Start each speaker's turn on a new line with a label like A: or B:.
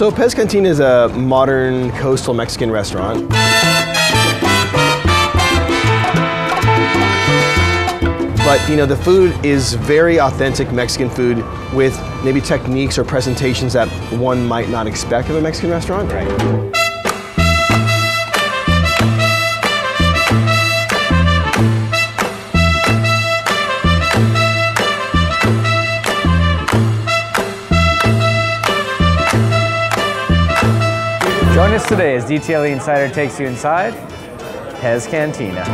A: So Pez Cantina is a modern coastal Mexican restaurant. But you know, the food is very authentic Mexican food with maybe techniques or presentations that one might not expect of a Mexican restaurant.
B: Right. Join us today as DTLA Insider takes you inside Pez Cantina.